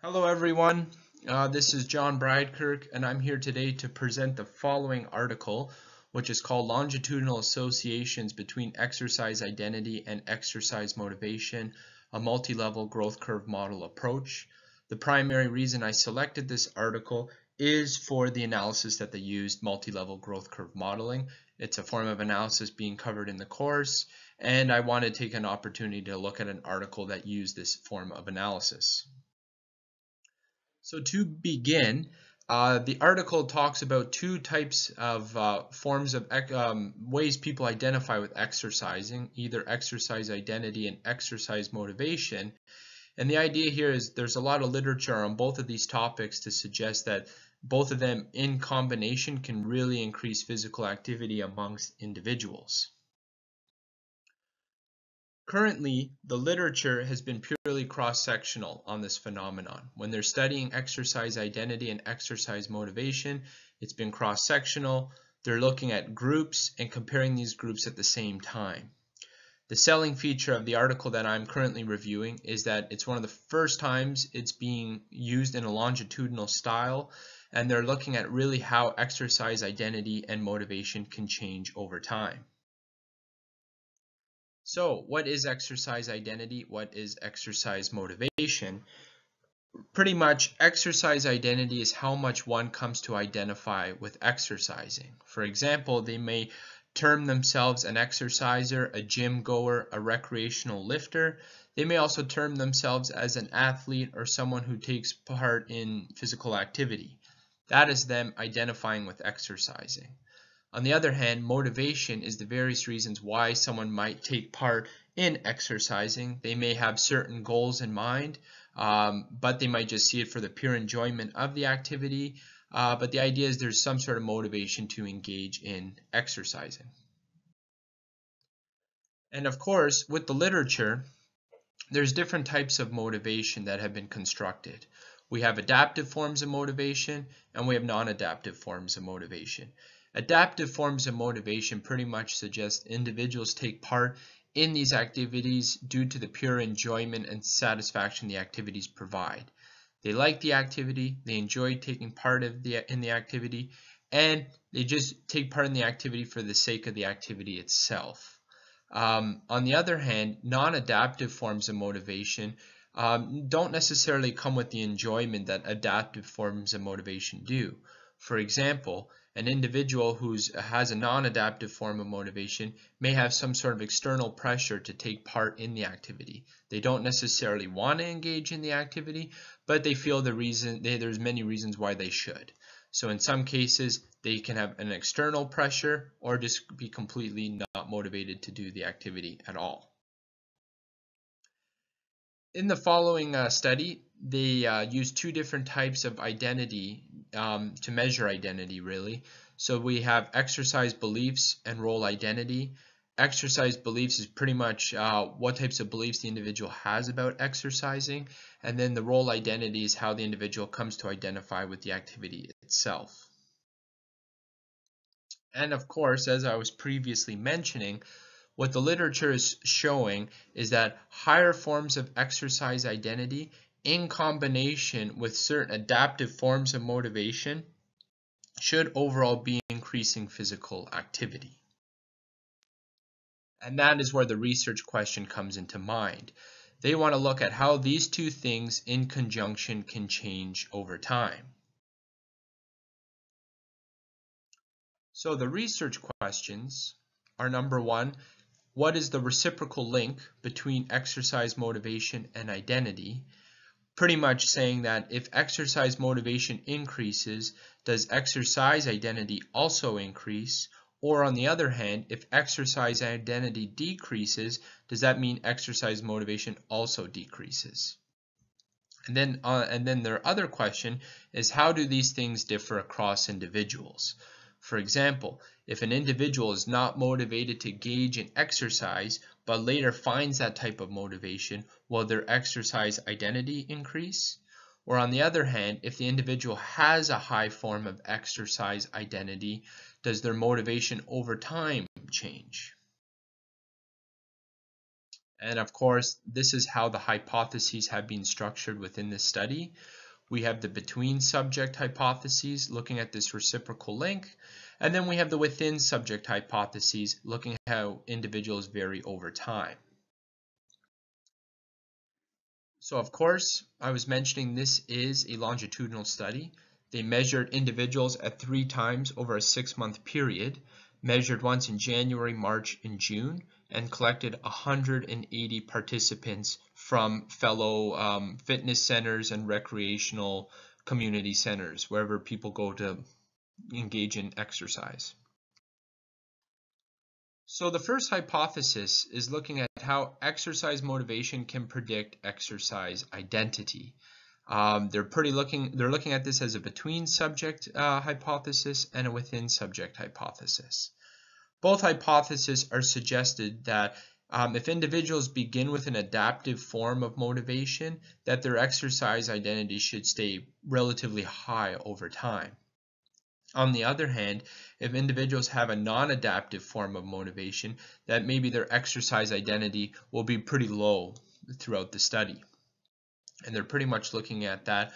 Hello everyone, uh, this is Jon Bridekirk and I'm here today to present the following article which is called Longitudinal Associations Between Exercise Identity and Exercise Motivation, a Multi-Level Growth Curve Model Approach. The primary reason I selected this article is for the analysis that they used multi-level growth curve modeling. It's a form of analysis being covered in the course and I want to take an opportunity to look at an article that used this form of analysis. So to begin, uh, the article talks about two types of uh, forms of um, ways people identify with exercising, either exercise identity and exercise motivation. And the idea here is there's a lot of literature on both of these topics to suggest that both of them in combination can really increase physical activity amongst individuals. Currently, the literature has been purely cross-sectional on this phenomenon. When they're studying exercise identity and exercise motivation, it's been cross-sectional. They're looking at groups and comparing these groups at the same time. The selling feature of the article that I'm currently reviewing is that it's one of the first times it's being used in a longitudinal style and they're looking at really how exercise identity and motivation can change over time. So what is exercise identity? What is exercise motivation? Pretty much exercise identity is how much one comes to identify with exercising. For example, they may term themselves an exerciser, a gym goer, a recreational lifter. They may also term themselves as an athlete or someone who takes part in physical activity. That is them identifying with exercising. On the other hand, motivation is the various reasons why someone might take part in exercising. They may have certain goals in mind, um, but they might just see it for the pure enjoyment of the activity. Uh, but the idea is there's some sort of motivation to engage in exercising. And of course, with the literature, there's different types of motivation that have been constructed. We have adaptive forms of motivation and we have non-adaptive forms of motivation. Adaptive forms of motivation pretty much suggest individuals take part in these activities due to the pure enjoyment and satisfaction the activities provide. They like the activity, they enjoy taking part of the, in the activity, and they just take part in the activity for the sake of the activity itself. Um, on the other hand, non-adaptive forms of motivation um, don't necessarily come with the enjoyment that adaptive forms of motivation do. For example, an individual who has a non-adaptive form of motivation may have some sort of external pressure to take part in the activity. They don't necessarily want to engage in the activity, but they feel the reason they, there's many reasons why they should. So in some cases, they can have an external pressure or just be completely not motivated to do the activity at all. In the following uh, study, they uh, use two different types of identity um, to measure identity really. So we have exercise beliefs and role identity. Exercise beliefs is pretty much uh, what types of beliefs the individual has about exercising. And then the role identity is how the individual comes to identify with the activity itself. And of course, as I was previously mentioning, what the literature is showing is that higher forms of exercise identity in combination with certain adaptive forms of motivation should overall be increasing physical activity. And that is where the research question comes into mind. They want to look at how these two things in conjunction can change over time. So the research questions are number one, what is the reciprocal link between exercise motivation and identity? Pretty much saying that if exercise motivation increases, does exercise identity also increase? Or on the other hand, if exercise identity decreases, does that mean exercise motivation also decreases? And then, uh, and then their other question is how do these things differ across individuals? For example, if an individual is not motivated to engage in exercise, but later finds that type of motivation, will their exercise identity increase? Or on the other hand, if the individual has a high form of exercise identity, does their motivation over time change? And of course, this is how the hypotheses have been structured within this study. We have the between subject hypotheses looking at this reciprocal link, and then we have the within subject hypotheses looking at how individuals vary over time. So of course, I was mentioning this is a longitudinal study. They measured individuals at three times over a six-month period, measured once in January, March, and June, and collected 180 participants from fellow um, fitness centers and recreational community centers, wherever people go to engage in exercise. So the first hypothesis is looking at how exercise motivation can predict exercise identity. Um, they're pretty looking. They're looking at this as a between subject uh, hypothesis and a within subject hypothesis. Both hypotheses are suggested that um, if individuals begin with an adaptive form of motivation, that their exercise identity should stay relatively high over time. On the other hand, if individuals have a non-adaptive form of motivation, that maybe their exercise identity will be pretty low throughout the study. And they're pretty much looking at that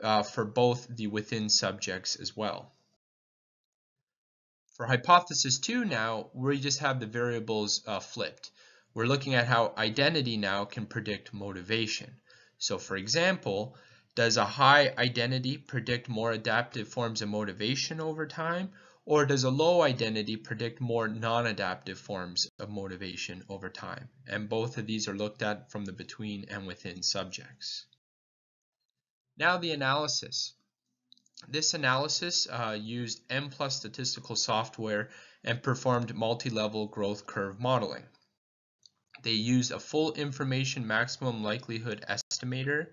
uh, for both the within subjects as well. For hypothesis 2 now, we just have the variables uh, flipped. We're looking at how identity now can predict motivation. So for example, does a high identity predict more adaptive forms of motivation over time? Or does a low identity predict more non-adaptive forms of motivation over time? And both of these are looked at from the between and within subjects. Now the analysis. This analysis uh, used Mplus statistical software and performed multi-level growth curve modeling. They used a full information maximum likelihood estimator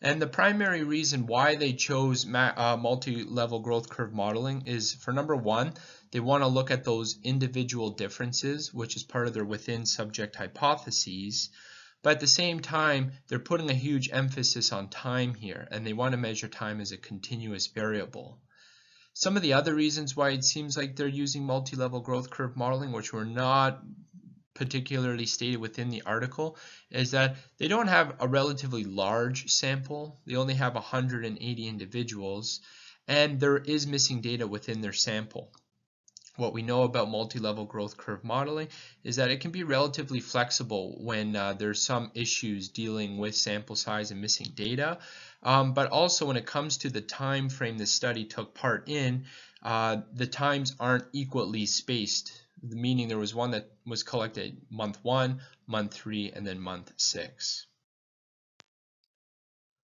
and the primary reason why they chose uh, multi-level growth curve modeling is for number one, they want to look at those individual differences, which is part of their within subject hypotheses. But at the same time, they're putting a huge emphasis on time here, and they want to measure time as a continuous variable. Some of the other reasons why it seems like they're using multi-level growth curve modeling, which were not particularly stated within the article, is that they don't have a relatively large sample. They only have 180 individuals, and there is missing data within their sample. What we know about multi-level growth curve modeling is that it can be relatively flexible when uh, there's some issues dealing with sample size and missing data. Um, but also when it comes to the time frame the study took part in, uh, the times aren't equally spaced, meaning there was one that was collected month one, month three, and then month six.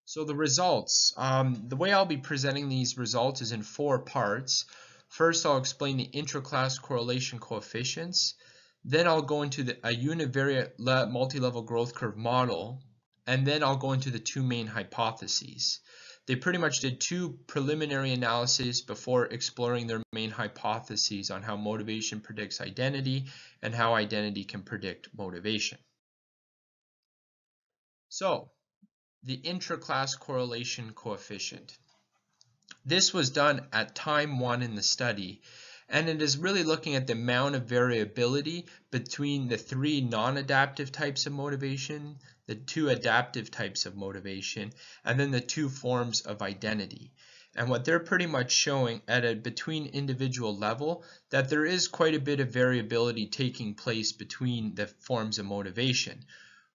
So the results, um, the way I'll be presenting these results is in four parts. First, I'll explain the intraclass correlation coefficients. Then I'll go into the, a univariate multi-level growth curve model. And then I'll go into the two main hypotheses. They pretty much did two preliminary analyses before exploring their main hypotheses on how motivation predicts identity and how identity can predict motivation. So, the intraclass correlation coefficient. This was done at time one in the study, and it is really looking at the amount of variability between the three non-adaptive types of motivation, the two adaptive types of motivation, and then the two forms of identity. And what they're pretty much showing at a between individual level that there is quite a bit of variability taking place between the forms of motivation.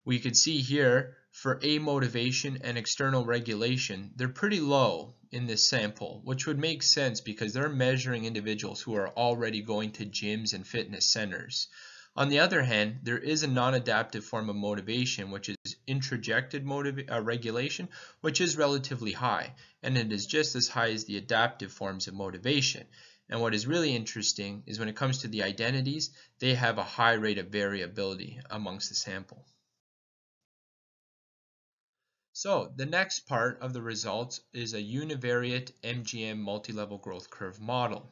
We could see here for amotivation and external regulation, they're pretty low in this sample, which would make sense because they're measuring individuals who are already going to gyms and fitness centers. On the other hand, there is a non-adaptive form of motivation, which is introjected uh, regulation, which is relatively high, and it is just as high as the adaptive forms of motivation. And what is really interesting is when it comes to the identities, they have a high rate of variability amongst the sample. So the next part of the results is a univariate MGM multi-level growth curve model.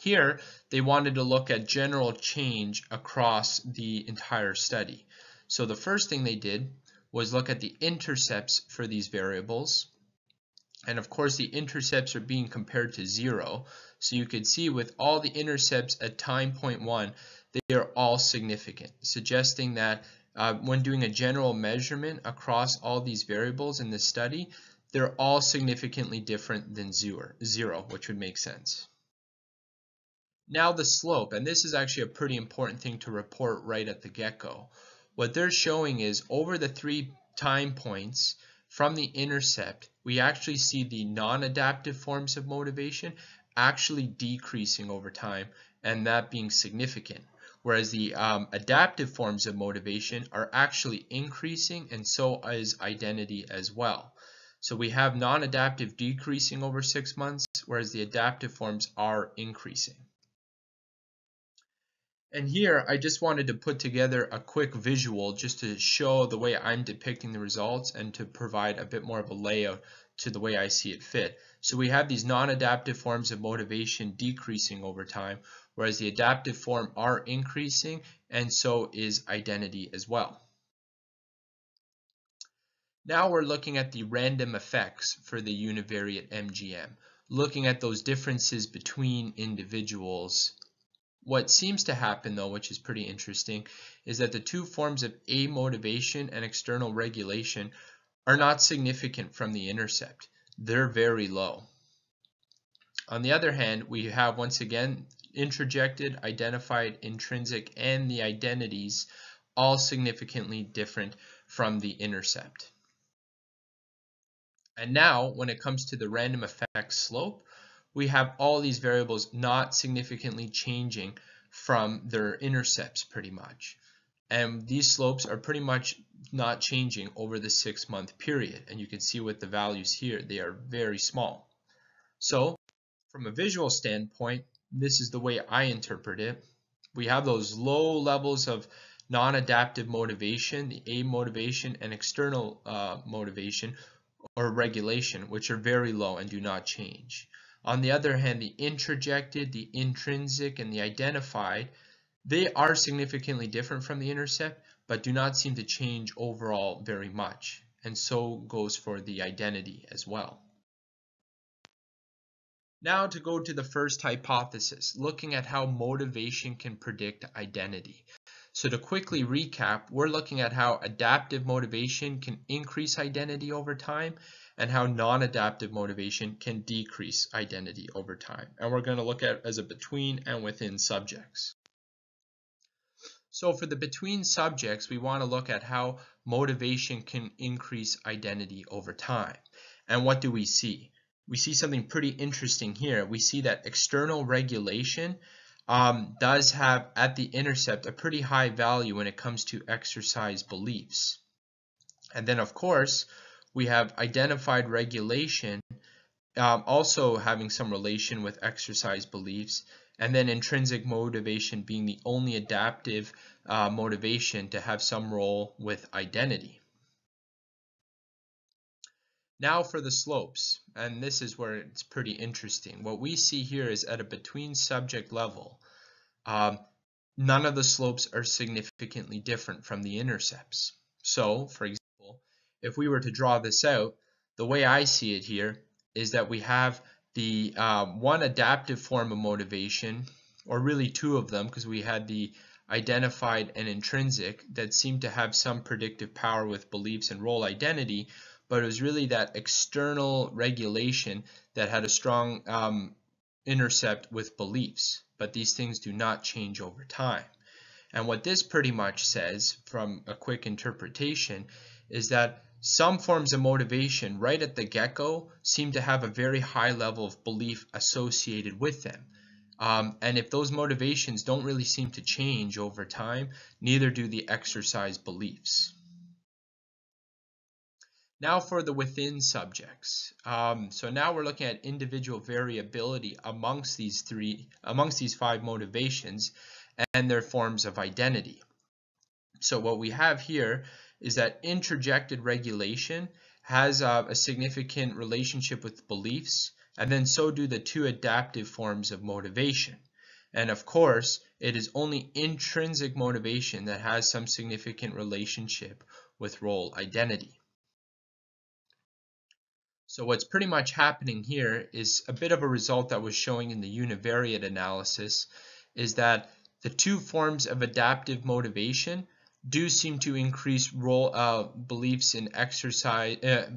Here, they wanted to look at general change across the entire study. So the first thing they did was look at the intercepts for these variables. And of course, the intercepts are being compared to zero. So you could see with all the intercepts at time point one, they are all significant, suggesting that uh, when doing a general measurement across all these variables in this study, they're all significantly different than zero, zero, which would make sense. Now the slope, and this is actually a pretty important thing to report right at the get-go. What they're showing is over the three time points from the intercept, we actually see the non-adaptive forms of motivation actually decreasing over time, and that being significant. Whereas the um, adaptive forms of motivation are actually increasing, and so is identity as well. So we have non-adaptive decreasing over six months, whereas the adaptive forms are increasing. And here I just wanted to put together a quick visual just to show the way I'm depicting the results and to provide a bit more of a layout to the way I see it fit. So we have these non-adaptive forms of motivation decreasing over time, whereas the adaptive form are increasing and so is identity as well. Now we're looking at the random effects for the univariate MGM, looking at those differences between individuals what seems to happen though, which is pretty interesting, is that the two forms of amotivation and external regulation are not significant from the intercept. They're very low. On the other hand, we have once again introjected, identified, intrinsic, and the identities all significantly different from the intercept. And now, when it comes to the random effect slope, we have all these variables not significantly changing from their intercepts pretty much. And these slopes are pretty much not changing over the six month period. And you can see with the values here, they are very small. So from a visual standpoint, this is the way I interpret it. We have those low levels of non-adaptive motivation, the amotivation and external uh, motivation or regulation, which are very low and do not change. On the other hand, the introjected, the intrinsic, and the identified, they are significantly different from the intercept, but do not seem to change overall very much. And so goes for the identity as well. Now to go to the first hypothesis, looking at how motivation can predict identity. So to quickly recap, we're looking at how adaptive motivation can increase identity over time and how non-adaptive motivation can decrease identity over time. And we're going to look at as a between and within subjects. So for the between subjects, we want to look at how motivation can increase identity over time. And what do we see? We see something pretty interesting here. We see that external regulation um, does have at the intercept a pretty high value when it comes to exercise beliefs. And then of course, we have identified regulation um, also having some relation with exercise beliefs, and then intrinsic motivation being the only adaptive uh, motivation to have some role with identity. Now for the slopes, and this is where it's pretty interesting. What we see here is at a between subject level, um, none of the slopes are significantly different from the intercepts. So, for example, if we were to draw this out, the way I see it here is that we have the uh, one adaptive form of motivation, or really two of them, because we had the identified and intrinsic that seemed to have some predictive power with beliefs and role identity, but it was really that external regulation that had a strong um, intercept with beliefs. But these things do not change over time. And what this pretty much says from a quick interpretation is that some forms of motivation right at the get-go seem to have a very high level of belief associated with them. Um, and if those motivations don't really seem to change over time, neither do the exercise beliefs. Now for the within subjects. Um, so now we're looking at individual variability amongst these three, amongst these five motivations and their forms of identity. So what we have here is that introjected regulation has a significant relationship with beliefs, and then so do the two adaptive forms of motivation. And of course, it is only intrinsic motivation that has some significant relationship with role identity. So what's pretty much happening here is a bit of a result that was showing in the univariate analysis is that the two forms of adaptive motivation do seem to increase role uh, beliefs in exercise uh,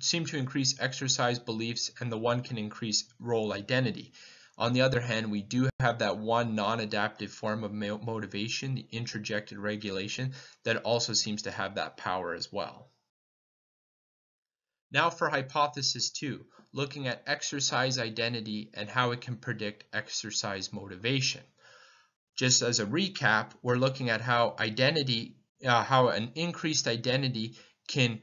seem to increase exercise beliefs and the one can increase role identity. On the other hand, we do have that one non-adaptive form of motivation, the introjected regulation, that also seems to have that power as well. Now for hypothesis two, looking at exercise identity and how it can predict exercise motivation. Just as a recap, we're looking at how identity, uh, how an increased identity can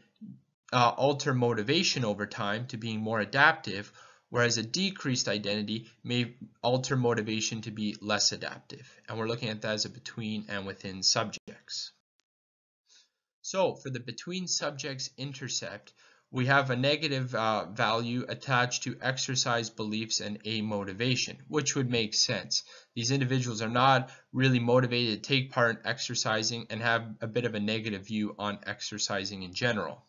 uh, alter motivation over time to being more adaptive, whereas a decreased identity may alter motivation to be less adaptive. And we're looking at that as a between and within subjects. So for the between subjects intercept, we have a negative uh, value attached to exercise beliefs and amotivation, which would make sense. These individuals are not really motivated to take part in exercising and have a bit of a negative view on exercising in general.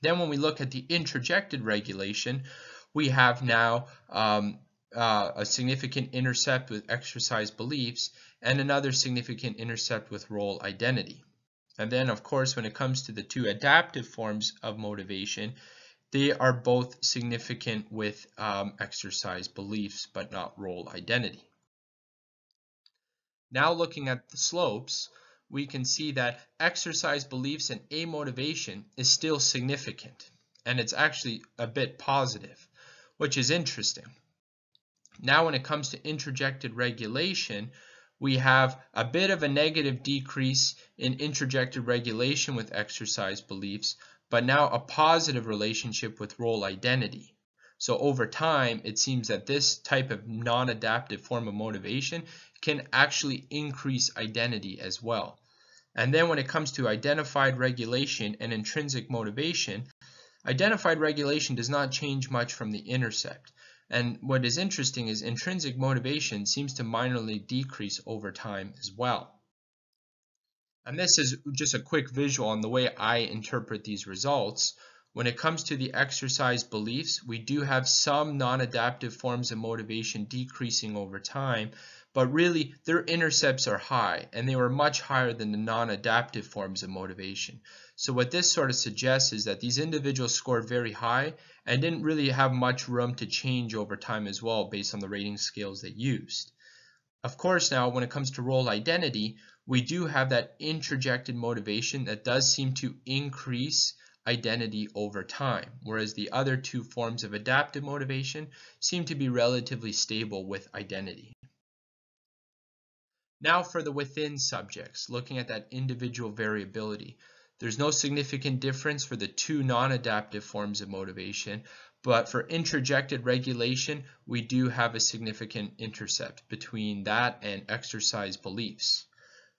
Then when we look at the introjected regulation, we have now um, uh, a significant intercept with exercise beliefs and another significant intercept with role identity. And then, of course, when it comes to the two adaptive forms of motivation, they are both significant with um, exercise beliefs, but not role identity. Now looking at the slopes, we can see that exercise beliefs and amotivation is still significant, and it's actually a bit positive, which is interesting. Now when it comes to introjected regulation, we have a bit of a negative decrease in introjected regulation with exercise beliefs, but now a positive relationship with role identity. So over time, it seems that this type of non-adaptive form of motivation can actually increase identity as well. And then when it comes to identified regulation and intrinsic motivation, identified regulation does not change much from the intercept. And what is interesting is intrinsic motivation seems to minorly decrease over time as well. And this is just a quick visual on the way I interpret these results. When it comes to the exercise beliefs, we do have some non-adaptive forms of motivation decreasing over time, but really their intercepts are high and they were much higher than the non-adaptive forms of motivation. So what this sort of suggests is that these individuals scored very high and didn't really have much room to change over time as well based on the rating scales they used. Of course now when it comes to role identity, we do have that introjected motivation that does seem to increase identity over time, whereas the other two forms of adaptive motivation seem to be relatively stable with identity. Now for the within subjects, looking at that individual variability. There's no significant difference for the two non-adaptive forms of motivation, but for introjected regulation, we do have a significant intercept between that and exercise beliefs.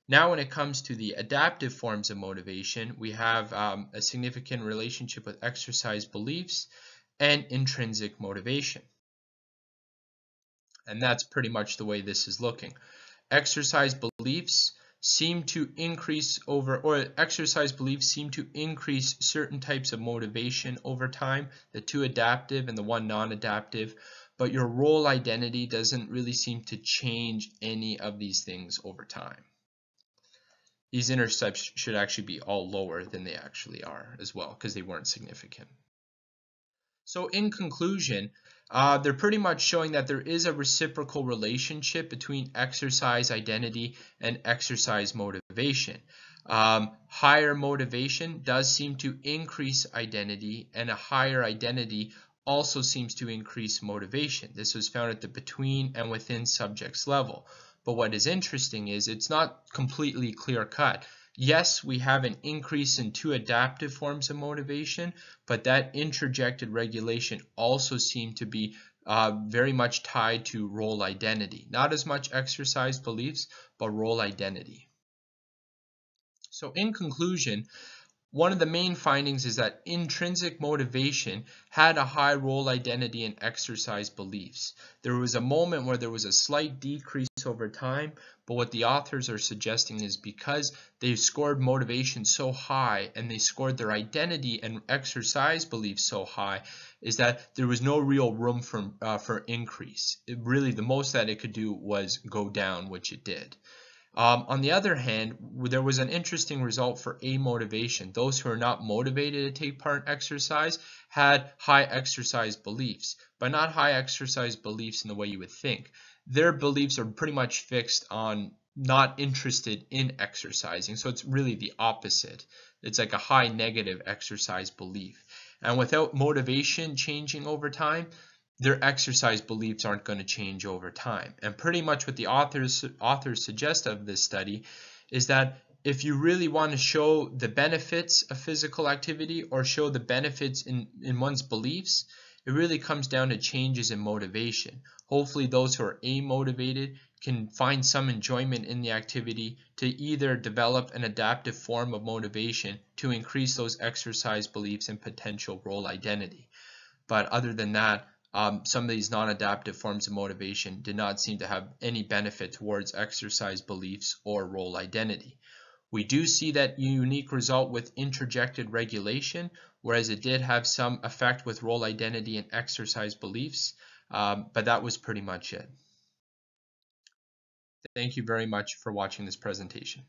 Now when it comes to the adaptive forms of motivation, we have um, a significant relationship with exercise beliefs and intrinsic motivation. And that's pretty much the way this is looking exercise beliefs seem to increase over or exercise beliefs seem to increase certain types of motivation over time the two adaptive and the one non-adaptive but your role identity doesn't really seem to change any of these things over time these intercepts should actually be all lower than they actually are as well because they weren't significant so in conclusion uh, they're pretty much showing that there is a reciprocal relationship between exercise identity and exercise motivation. Um, higher motivation does seem to increase identity, and a higher identity also seems to increase motivation. This was found at the between and within subjects level. But what is interesting is it's not completely clear cut. Yes, we have an increase in two adaptive forms of motivation, but that introjected regulation also seemed to be uh, very much tied to role identity. Not as much exercise beliefs, but role identity. So in conclusion, one of the main findings is that intrinsic motivation had a high role identity and exercise beliefs. There was a moment where there was a slight decrease over time, but what the authors are suggesting is because they scored motivation so high and they scored their identity and exercise beliefs so high, is that there was no real room for, uh, for increase. It really, the most that it could do was go down, which it did. Um, on the other hand, there was an interesting result for amotivation. Those who are not motivated to take part in exercise had high exercise beliefs, but not high exercise beliefs in the way you would think. Their beliefs are pretty much fixed on not interested in exercising. So it's really the opposite. It's like a high negative exercise belief. And without motivation changing over time, their exercise beliefs aren't going to change over time. And pretty much what the authors authors suggest of this study is that if you really want to show the benefits of physical activity or show the benefits in, in one's beliefs, it really comes down to changes in motivation. Hopefully those who are amotivated can find some enjoyment in the activity to either develop an adaptive form of motivation to increase those exercise beliefs and potential role identity. But other than that, um, some of these non-adaptive forms of motivation did not seem to have any benefit towards exercise beliefs or role identity. We do see that unique result with introjected regulation, whereas it did have some effect with role identity and exercise beliefs, um, but that was pretty much it. Thank you very much for watching this presentation.